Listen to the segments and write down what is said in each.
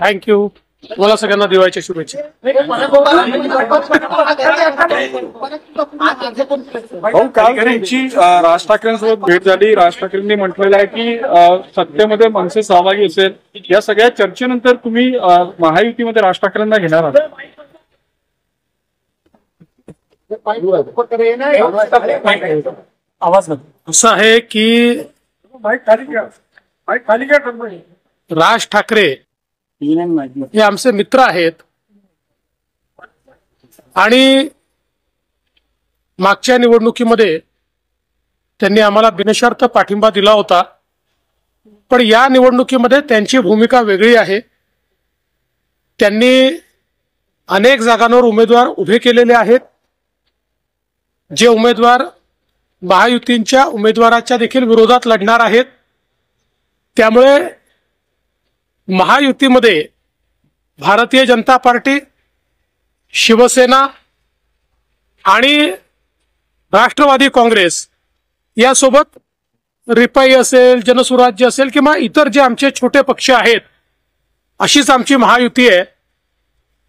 Thank you मला सगळ्यांना दिवाळीच्या शुभेच्छा. भाऊ काल त्यांची अं, राज ठाकरेंसोबत भेट झाली. राज ठाकरेंनी म्हटलेलं आहे की सत्तेमध्ये मनसे सहभागी असेल. या सगळ्या चर्चेनंतर तुम्ही महायुतीमध्ये राज ठाकरेंना घेणार आहात. आवाज असं आहे की राज ठाकरे हे आमचे मित्र आहेत. आणि मागच्या निवडणुकीमध्ये त्यांनी आम्हाला बिनशर्त पाठिंबा दिला होता. पण या निवडणुकीमध्ये त्यांची भूमिका वेगळी आहे. त्यांनी अनेक जागांवर उमेदवार उभे केलेले आहेत. जे उमेदवार महायुतींच्या उमेदवाराच्या देखील विरोधात लढणार आहेत. त्यामुळे महायुतीमध्ये भारतीय जनता पार्टी शिवसेना आणि राष्ट्रवादी काँग्रेस यासोबत रिपाई असेल जनसुराज्य असेल किंवा इतर जे आमचे छोटे पक्ष आहेत अशीच आमची महायुती आहे.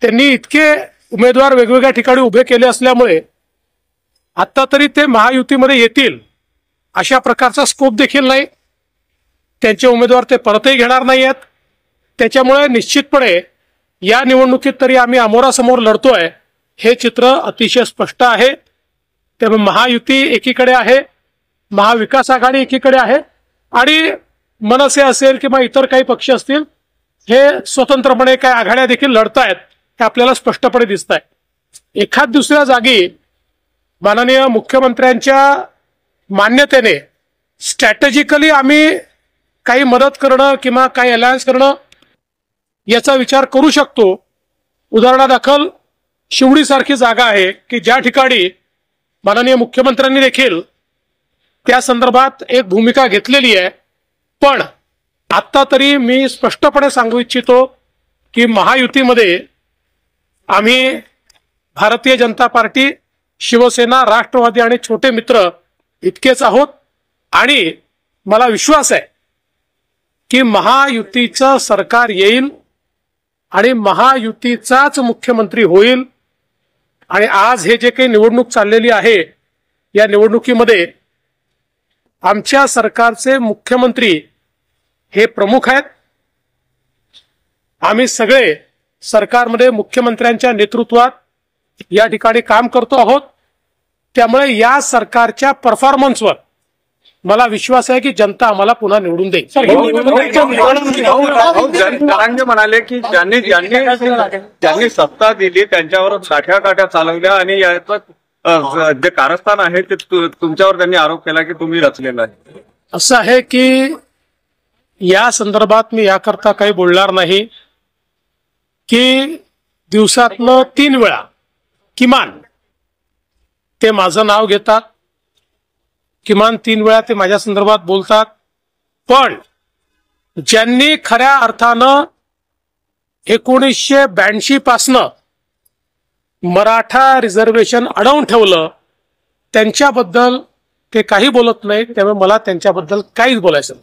त्यांनी इतके उमेदवार वेगवेगळ्या ठिकाणी उभे केले असल्यामुळे आत्ता तरी ते महायुतीमध्ये येतील अशा प्रकारचा स्कोप देखील नाही. त्यांचे उमेदवार ते परतही घेणार नाही आहेत त्याच्यामुळे निश्चितपणे या निवडणुकीत तरी आम्ही अमोरासमोर लढतोय हे चित्र अतिशय स्पष्ट आहे. त्यामुळे महायुती एकीकडे आहे महाविकास आघाडी एकीकडे आहे. आणि मनसे असेल किंवा इतर काही पक्ष असतील हे स्वतंत्रपणे काही आघाड्या देखील लढतायत हे आपल्याला स्पष्टपणे दिसत आहे एखाद दुसऱ्या जागी माननीय मुख्यमंत्र्यांच्या मान्यतेने स्ट्रॅटेजिकली आम्ही काही मदत करणं किंवा काही अलायन्स करणं याचा विचार करू शकतो. उदाहरणादाखल शिवडीसारखी जागा आहे की ज्या ठिकाणी माननीय मुख्यमंत्र्यांनी देखील त्या संदर्भात एक भूमिका घेतलेली आहे. पण आत्ता तरी मी स्पष्टपणे सांगू इच्छितो की महायुतीमध्ये आम्ही भारतीय जनता पार्टी शिवसेना राष्ट्रवादी आणि छोटे मित्र इतकेच आहोत. आणि मला विश्वास आहे की महायुतीचं सरकार येईल आणि महायुतीचाच मुख्यमंत्री होईल. आणि आज हे जे काही निवडणूक चाललेली आहे या निवडणुकीमध्ये आमच्या सरकारचे मुख्यमंत्री हे प्रमुख आहेत. आम्ही सगळे सरकारमध्ये मुख्यमंत्र्यांच्या नेतृत्वात या ठिकाणी काम करतो आहोत. त्यामुळे या सरकारच्या परफॉर्मन्सवर मला विश्वास आहे की जनता आम्हाला पुन्हा निवडून देईल. जरांगे म्हणाले की ज्यांनी ज्यांनी ज्यांनी सत्ता दिली त्यांच्यावर काठ्या काठ्या चालवल्या आणि याचं अ, जे कारस्थान आहे ते तु- तुमच्यावर त्यांनी आरोप केला की तुम्ही रचलेलं आहे. असं आहे की या संदर्भात मी याकरता काही बोलणार नाही की दिवसातनं तीन वेळा किमान ते माझं नाव घेतात किमान तीन वेळा ते माझ्या संदर्भात बोलतात. पण ज्यांनी खऱ्या अर्थानं एकोणीसशे ब्याऐंशी पासनं मराठा रिझर्वेशन अडवून ठेवलं त्यांच्याबद्दल ते काही बोलत नाही त्यामुळे मला त्यांच्याबद्दल काहीच बोलायचं